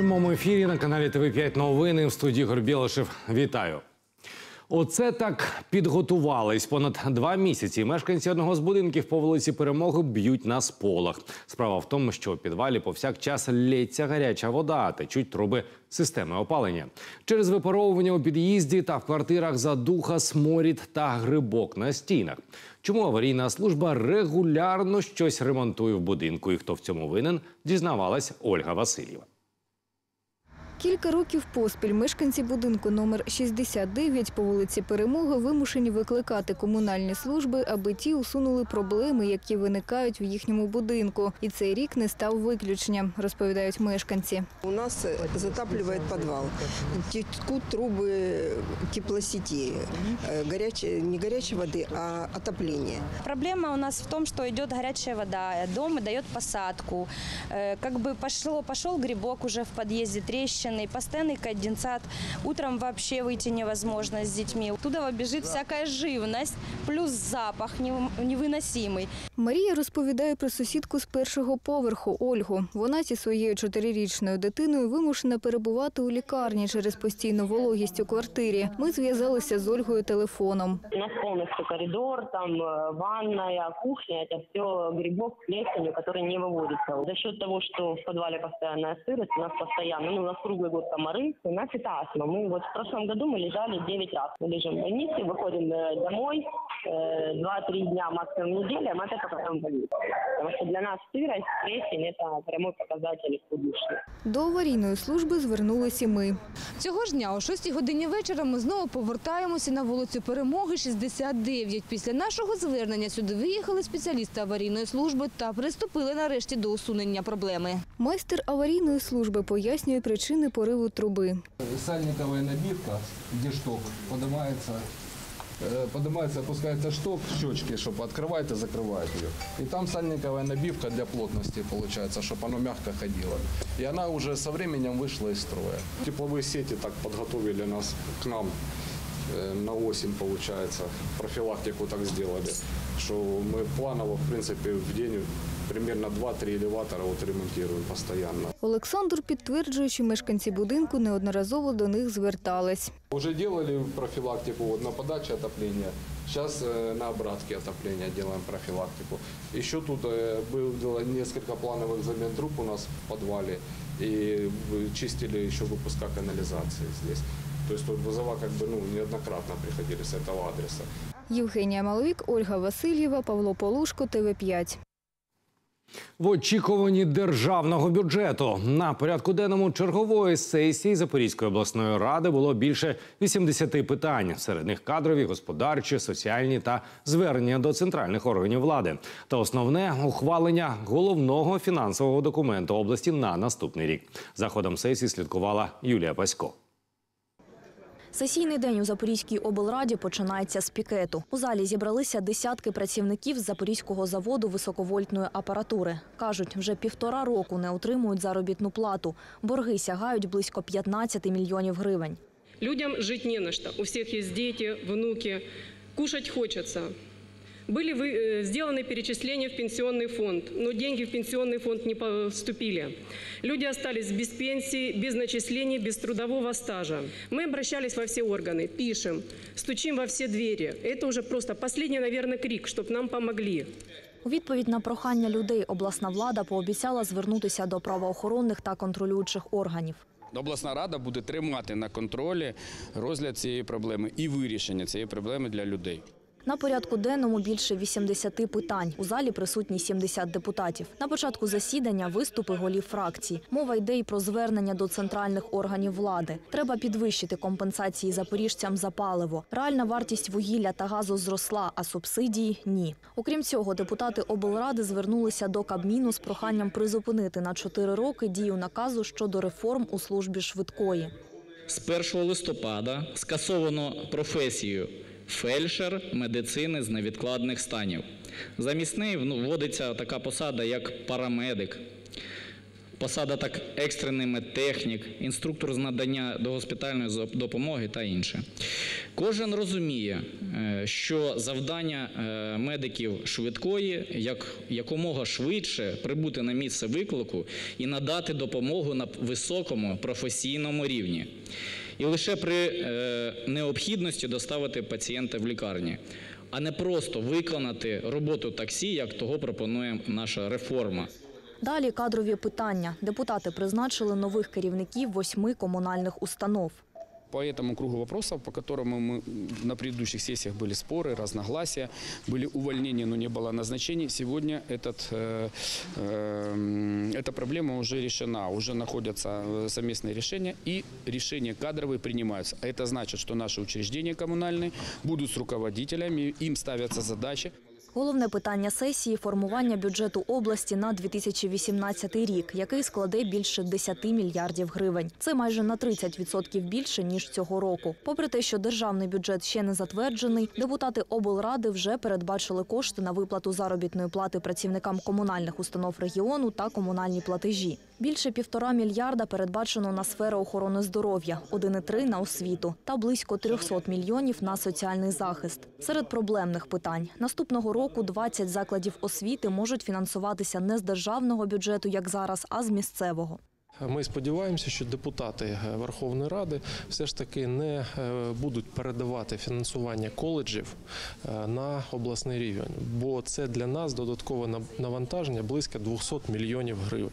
прямому ефірі на каналі ТВ 5 новини в студії Ігор Білошев. Вітаю. Оце так підготувались. Понад два місяці мешканці одного з будинків по вулиці Перемоги б'ють на сполох. Справа в тому, що у підвалі повсякчас лється гаряча вода, течуть труби системи опалення. Через випаровування у під'їзді та в квартирах задуха, сморід та грибок на стінах. Чому аварійна служба регулярно щось ремонтує в будинку? І хто в цьому винен, дізнавалась Ольга Васильєва. Кілька років поспіль мешканці будинку номер 69 по вулиці Перемоги вимушені викликати комунальні служби, аби ті усунули проблеми, які виникають в їхньому будинку. І цей рік не став виключенням, розповідають мешканці. У нас э, затапливает подвал. Текут трубы теплосетей. Э, Горячей, не горячей воды, а отопления. Проблема у нас в том, что идет горячая вода, дом дает посадку. Э, Как бы пошло, пошел грибок уже в подъезде, трещины, постоянный конденсат. Утром вообще выйти невозможно с детьми. Туда бежит всякая живность, плюс запах невы- невыносимый. Марія розповідає про сусідку з першого поверху Ольгу. Вона зі своєю чотирирічною дитиною вимушена перебувати у лікарні через постійну вологість у квартирі. Ми зв'язалися з Ольгою телефоном. У нас полностью коридор, там э, ванная, кухня, это все грибок с плесенью, который не выводится. За счет того, что в подвале постоянная сырость, у нас постоянно, ну, у нас круглый год комары, у нас это астма. Мы вот в прошлом году мы лежали 9 раз. Мы лежим в больнице, выходим э, домой, э, 2-3 дня, максимум неделя, мы от этого потом в больнице. Потому что для нас сырость, плесень – это прямой показатель удушья. До аварійної служби звернулися ми. Цього ж дня о 6 годині вечора ми знову повертаємося на вулицю Перемоги 69. Після нашого звернення сюди виїхали спеціалісти аварійної служби та приступили нарешті до усунення проблеми. Майстер аварійної служби пояснює причини пориву труби. сальниковая набивка, где шток поднимается, э, поднимается, опускается шток, щечки, чтобы открывает и закрывает ее. И там сальниковая набивка для плотности получается, чтобы оно мягко ходило. И она уже со временем вышла из строя. Тепловые сети так подготовили нас к нам э, на осень, получается, профилактику так сделали, что мы планово, в принципе, в день примерно 2-3 элеватора вот ремонтируем постоянно. Олександр підтверджує, що мешканці будинку неодноразово до них звертались. Уже делали профилактику вот, на подаче отопления. Сейчас э, на обратке отопления делаем профилактику. Еще тут э, было несколько плановых замен труб у нас в подвале. И э, чистили еще выпуска канализации здесь. То есть тут вызова как бы ну, неоднократно приходили с этого адреса. Євгенія Маловік, Ольга Васильєва, Павло Полушко, ТВ 5 в очікуванні державного бюджету на порядку денному чергової сесії Запорізької обласної ради було більше 80 питань. Серед них кадрові, господарчі, соціальні та звернення до центральних органів влади. Та основне ухвалення головного фінансового документу області на наступний рік. За ходом сесії слідкувала Юлія Пасько. Сесійний день у Запорізькій облраді починається з пікету. У залі зібралися десятки працівників з Запорізького заводу високовольтної апаратури. Кажуть, вже півтора року не отримують заробітну плату. Борги сягають близько 15 мільйонів гривень. Людям жити не на що. У всіх є діти, внуки. Кушать хочется. Были вы, э, сделаны перечисления в пенсионный фонд, но деньги в пенсионный фонд не поступили. Люди остались без пенсии, без начислений, без трудового стажа. Мы обращались во все органы, пишем, стучим во все двери. Это уже просто последний, наверное, крик, чтобы нам помогли. У відповідь на прохання людей обласна влада пообіцяла звернутися до правоохоронних та контролюючих органів. Обласна рада буде тримати на контролі розгляд цієї проблеми і вирішення цієї проблеми для людей. На порядку денному більше 80 питань. У залі присутні 70 депутатів. На початку засідання виступи голів фракцій. Мова йде й про звернення до центральних органів влади. Треба підвищити компенсації запоріжцям за паливо. Реальна вартість вугілля та газу зросла, а субсидії ні. Окрім цього, депутати облради звернулися до Кабміну з проханням призупинити на 4 роки дію наказу щодо реформ у службі швидкої. З 1 листопада скасовано професію фельдшер медицини з невідкладних станів. Замість неї вводиться така посада, як парамедик. посада так екстрений медтехнік, інструктор з надання догоспітальної допомоги та інше. Кожен розуміє, е, що завдання е, медиків швидкої як якомога швидше прибути на місце виклику і надати допомогу на високому професійному рівні. І лише при е, необхідності доставити пацієнта в лікарні, а не просто виконати роботу таксі, як того пропонує наша реформа. Далі кадрові питання. Депутати призначили нових керівників восьми комунальних установ. По этому кругу вопросов, по которому мы на предыдущих сессиях были споры, разногласия, были увольнения, но не было назначений, сегодня этот, э, э, эта проблема уже решена, уже находятся э, совместные решения и решения кадровые принимаются. А это значит, что наши учреждения коммунальные будут с руководителями, им ставятся задачи. Головне питання сесії – формування бюджету області на 2018 рік, який складе більше 10 мільярдів гривень. Це майже на 30% більше, ніж цього року. Попри те, що державний бюджет ще не затверджений, депутати облради вже передбачили кошти на виплату заробітної плати працівникам комунальних установ регіону та комунальні платежі. Більше півтора мільярда передбачено на сферу охорони здоров'я, 1,3 – на освіту та близько 300 мільйонів на соціальний захист. Серед проблемних питань наступного року 20 закладів освіти можуть фінансуватися не з державного бюджету, як зараз, а з місцевого. Ми сподіваємося, що депутати е, Верховної Ради все ж таки не е, будуть передавати фінансування коледжів е, на обласний рівень, бо це для нас додаткове навантаження близько 200 мільйонів гривень.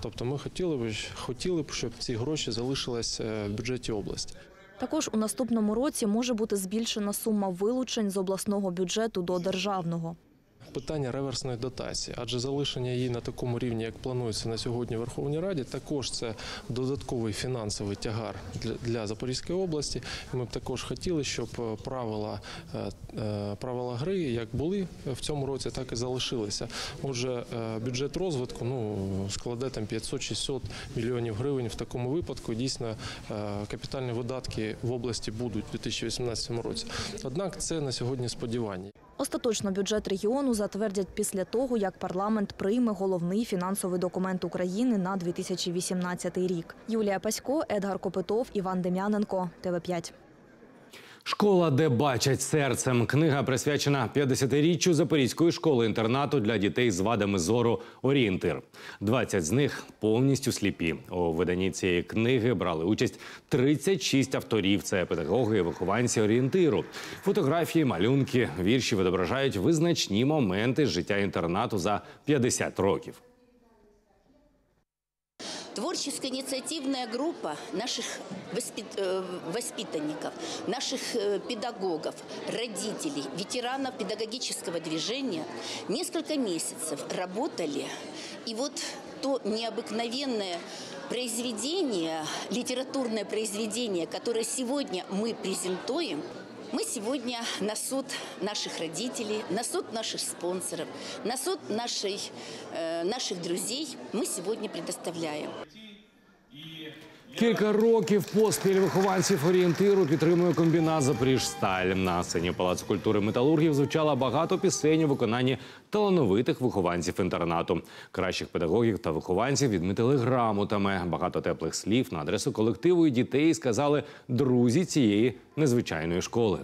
Тобто ми хотіли б, хотіли б, щоб ці гроші залишились е, в бюджеті області. Також у наступному році може бути збільшена сума вилучень з обласного бюджету до державного. Питання реверсної дотації, адже залишення її на такому рівні, як планується на сьогодні в Верховній Раді, також це додатковий фінансовий тягар для, Запорізької області. Ми б також хотіли, щоб е, правила, е, е, правила гри як були в цьому році, так і залишилися. Отже, бюджет розвитку ну складе там 500-600 мільйонів гривень. В такому випадку дійсно капітальні видатки в області будуть у 2018 році. Однак це на сьогодні сподівання. Остаточно бюджет регіону затвердять після того, як парламент прийме головний фінансовий документ України на 2018 рік. Юлія Пасько, Едгар Копитов, Іван Дем'яненко, ТВ5. Школа, де бачать серцем. Книга присвячена 50-річчю Запорізької школи-інтернату для дітей з вадами зору Орієнтир. 20 з них повністю сліпі. У виданні цієї книги брали участь 36 авторів. Це педагоги і вихованці орієнтиру. Фотографії, малюнки, вірші відображають визначні моменти життя інтернату за 50 років. Творческая инициативная группа наших воспит- э, воспитанников, наших э, педагогов, родителей, ветеранов педагогического движения несколько месяцев работали. И вот то необыкновенное произведение, литературное произведение, которое сегодня мы презентуем, мы сегодня на суд наших родителей, на суд наших спонсоров, на суд нашей, э, наших друзей мы сегодня предоставляем. Кілька років поспіль вихованців орієнтиру підтримує комбінат Запоріжсталь. На сцені Палацу культури металургів звучало багато пісень у виконанні талановитих вихованців інтернату. Кращих педагогів та вихованців відмітили грамотами. Багато теплих слів на адресу колективу і дітей сказали друзі цієї незвичайної школи.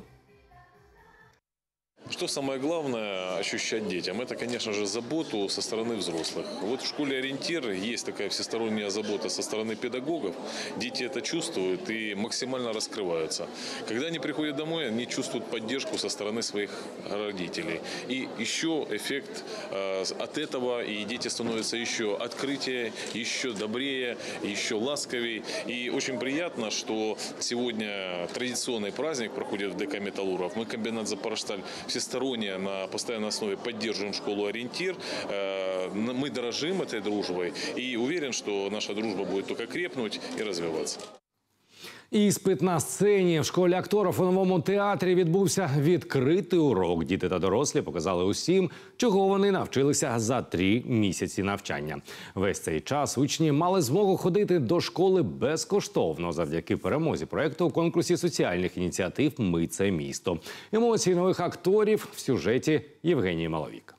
Что самое главное ощущать детям? Это, конечно же, заботу со стороны взрослых. Вот в школе «Ориентир» есть такая всесторонняя забота со стороны педагогов. Дети это чувствуют и максимально раскрываются. Когда они приходят домой, они чувствуют поддержку со стороны своих родителей. И еще эффект э, от этого, и дети становятся еще открытие, еще добрее, еще ласковее. И очень приятно, что сегодня традиционный праздник проходит в ДК «Металлургов». Мы, комбинат «Запорожсталь», всесторонне на постоянной основе поддерживаем школу «Ориентир». Э, Мы дорожим этой дружбой и уверен, что наша дружба будет только крепнуть и развиваться. Іспит на сцені в школі акторів у новому театрі відбувся відкритий урок. Діти та дорослі показали усім, чого вони навчилися за три місяці навчання. Весь цей час учні мали змогу ходити до школи безкоштовно завдяки перемозі проекту у конкурсі соціальних ініціатив Ми це місто. Емоції нових акторів в сюжеті Євгенії Маловік.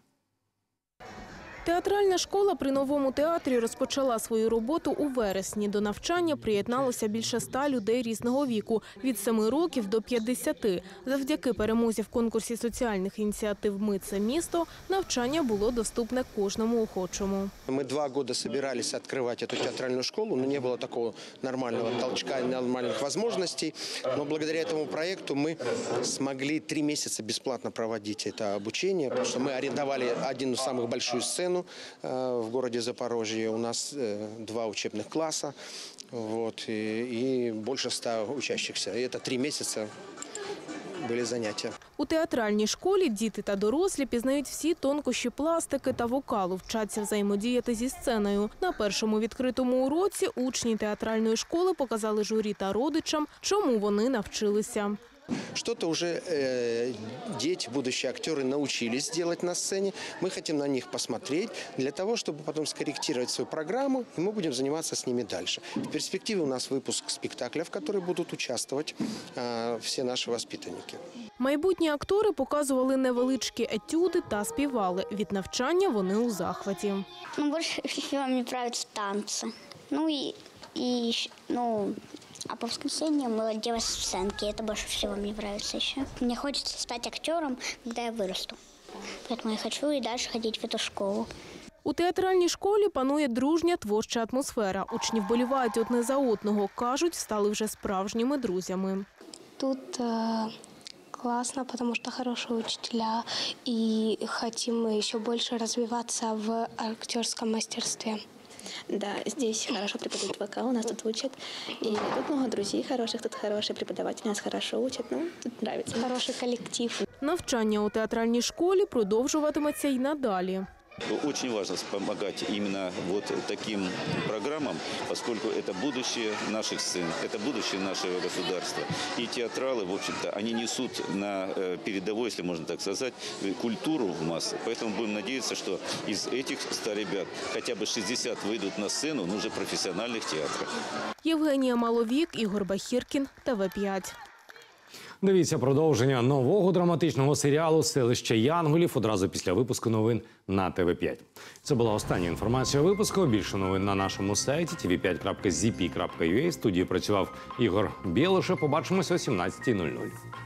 Театральна школа при новому театрі розпочала свою роботу у вересні. До навчання приєдналося більше ста людей різного віку від 7 років до 50. Завдяки перемозі в конкурсі соціальних ініціатив Ми це місто навчання було доступне кожному охочому. Мы два года собирались открывать эту театральную школу, но не было такого нормального толчка и нормальных возможностей. Но благодаря этому проекту мы смогли три месяца бесплатно проводить это обучение, потому что мы арендовали один самых большую сцену э, в городе Запорожье. У нас э, два учебных класса вот, и, и больше ста учащихся. И это три месяца были занятия. У театральній школі діти та дорослі пізнають всі тонкощі пластики та вокалу, вчаться взаємодіяти зі сценою. На першому відкритому уроці учні театральної школи показали журі та родичам, чому вони навчилися. Что-то уже э, дети, будущие актеры научились делать на сцене. Мы хотим на них посмотреть для того, чтобы потом скорректировать свою программу, и мы будем заниматься с ними дальше. В перспективе у нас выпуск спектакля, в который будут участвовать э, все наши воспитанники. Майбутні актори показували невеличкі етюди та співали. Від навчання вони у захваті. Ну, больше всего мне нравятся танцы. Ну и, и ещё- ну, а по воскресеньям мы делаем сценки. Это больше всего мне нравится еще. Мне хочется стать актером, когда я вырасту. Поэтому я хочу и дальше ходить в эту школу. У театральній школі панує дружня творча атмосфера. Учні вболівають одне за одного. Кажуть, стали вже справжніми друзями. Тут э, классно, потому что хорошие учителя, и хотим мы еще больше развиваться в актерском мастерстве. Да, здесь хорошо преподают вокал, нас тут учат. И тут много друзей хороших, тут хорошие преподаватели, нас хорошо учат. Ну, тут нравится. Хороший коллектив. Навчання у театральній школі продовжуватиметься й надалі. Очень важно помогать именно вот таким программам, поскольку это будущее наших сцен, это будущее нашего государства. И театралы, в общем-то, они несут на э, передовой, если можно так сказать, э, культуру в массы. Поэтому будем надеяться, что из этих 100 ребят хотя бы 60 выйдут на сцену, ну, уже профессиональных театрах. Євгенія Маловік, Ігор Бахіркін, ТВ5. Дивіться продовження нового драматичного серіалу Селище Янголів одразу після випуску новин на ТВ 5 Це була остання інформація випуску. Більше новин на нашому сайті tv5.zp.ua. В Студії працював Ігор Білоше. Побачимося о 17.00.